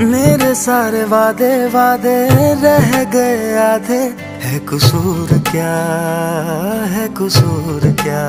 मेरे सारे वादे वादे रह गए आधे। है कसूर क्या है कसूर क्या?